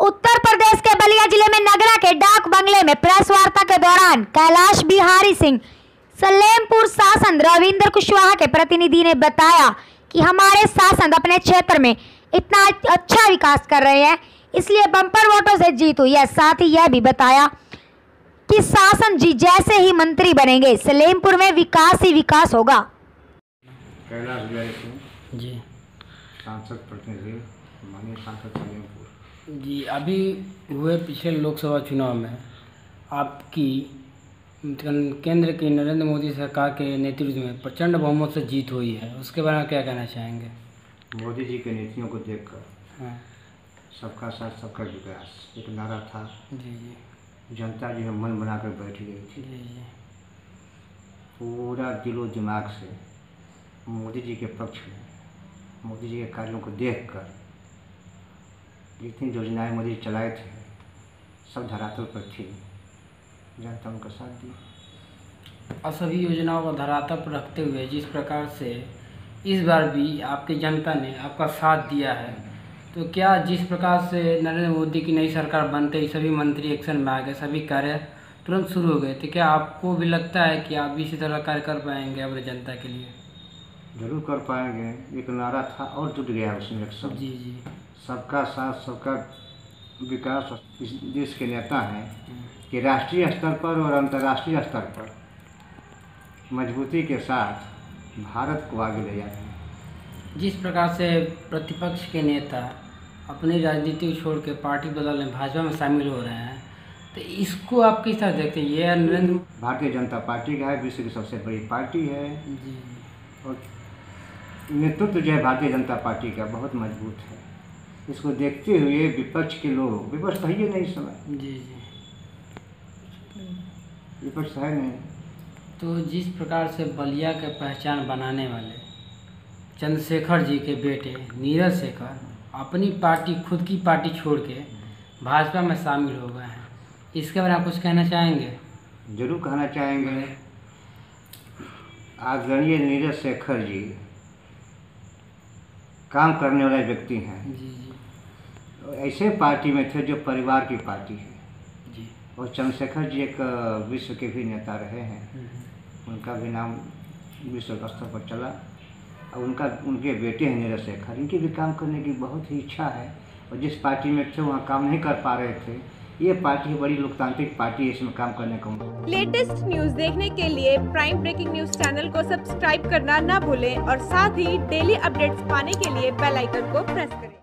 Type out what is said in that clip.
उत्तर प्रदेश के बलिया ज़िले में नगरा के डाक बंगले में प्रेस वार्ता के दौरान कैलाश बिहारी सिंह सलेमपुर शासन रविंद्र कुशवाहा के प्रतिनिधि ने बताया कि हमारे शासन अपने क्षेत्र में इतना अच्छा विकास कर रहे हैं इसलिए बम्पर वोटों से जीत हुई है। साथ ही यह भी बताया कि शासन जी जैसे ही मंत्री बनेंगे सलेमपुर में विकास ही विकास होगा। कैलाश बिहारी सिंह जी। सांसद प्रतिनिधि माननीय सांसद सलीमपुर। जी अभी हुए पिछले लोकसभा चुनाव में आपकी मतलब केंद्र की नरेंद्र मोदी सरकार के नेतृत्व में प्रचंड बहुमत से जीत हुई है। उसके बारे में क्या कहना चाहेंगे? मोदी जी की नीतियों को देखकर हाँ। सबका साथ सबका विकास। एक नारा था। जी जी। जनता जो है मन बनाकर बैठ गई थी। जी जी। पूरा दिलो दिमाग से मोदी जी के पक्ष में मोदी जी के कार्यों को देखकर जितनी योजनाएँ मोदी चलाए थे, सब धरातल पर थी। जनता उनका साथ दी और सभी योजनाओं को धरातल पर रखते हुए जिस प्रकार से इस बार भी आपकी जनता ने आपका साथ दिया है तो क्या जिस प्रकार से नरेंद्र मोदी की नई सरकार बनते ही सभी मंत्री एक्शन में आ गए, सभी कार्य तुरंत शुरू हो गए तो क्या आपको भी लगता है कि आप भी इसी तरह कार्य कर पाएँगे अपने जनता के लिए? ज़रूर कर पाएँगे। एक नारा था और जुट गया उसमें एक सब। जी जी। सबका साथ सबका विकास इस देश के नेता हैं कि राष्ट्रीय स्तर पर और अंतर्राष्ट्रीय स्तर पर मजबूती के साथ भारत को आगे ले जाते हैं जिस प्रकार से प्रतिपक्ष के नेता अपनी राजनीति को छोड़ के पार्टी बदलने भाजपा में शामिल हो रहे हैं तो इसको आप किस तरह देखते हैं? ये नरेंद्र भारतीय जनता पार्टी का है विश्व की सबसे बड़ी पार्टी है। जी। और नेतृत्व जो है भारतीय जनता पार्टी का बहुत मज़बूत है। इसको देखते हुए विपक्ष के लोग विपक्ष तो है नहीं इस समय? जी जी। विपक्ष है नहीं तो जिस प्रकार से बलिया के पहचान बनाने वाले चंद्रशेखर जी के बेटे नीरज शेखर अपनी पार्टी खुद की पार्टी छोड़ के भाजपा में शामिल हो गए हैं। इसके बारे में आप कुछ कहना चाहेंगे? ज़रूर कहना चाहेंगे। आदरणीय नीरज शेखर जी काम करने वाले व्यक्ति हैं। जी ऐसे पार्टी में थे जो परिवार की पार्टी है। जी। और चंद्रशेखर जी एक विश्व के भी नेता रहे हैं। हम्म, उनका भी नाम विश्व स्तर पर चला। और उनका उनके बेटे हैं नीरज शेखर। इनकी भी काम करने की बहुत ही इच्छा है। और जिस पार्टी में थे वहाँ काम नहीं कर पा रहे थे। ये पार्टी बड़ी लोकतांत्रिक पार्टी है, इसमें काम करने का लेटेस्ट न्यूज़ देखने के लिए प्राइम ब्रेकिंग न्यूज़ चैनल को सब्सक्राइब करना न भूलें और साथ ही डेली अपडेट्स पाने के लिए बेल आइकन को प्रेस करें।